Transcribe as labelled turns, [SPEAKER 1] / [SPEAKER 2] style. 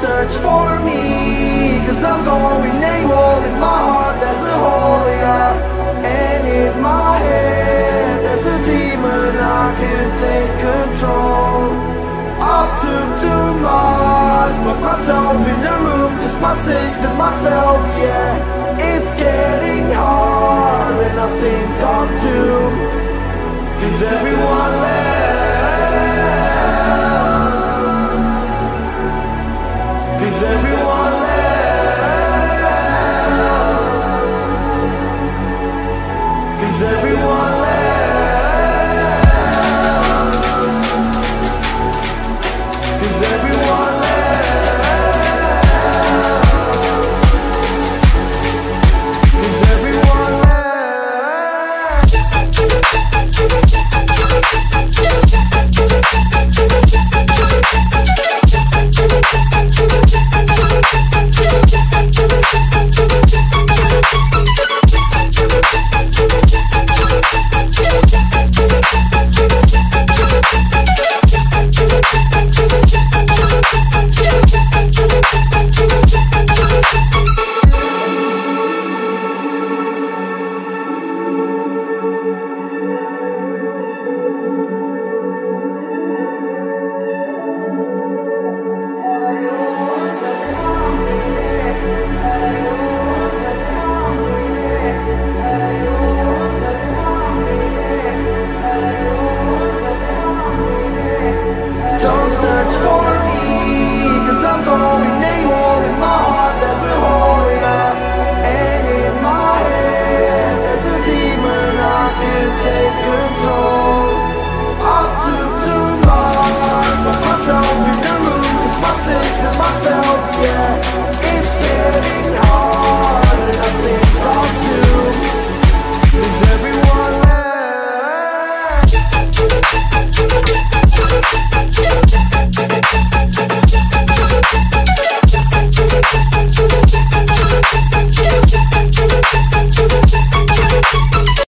[SPEAKER 1] search for me. Cause I'm going AWOL in my heart. There's a hole, yeah And in my head there's a demon I can't take control. I took too much, Put myself in a room Just my sins and myself, yeah. It's getting hard and I think I'm doomed. Cause everyone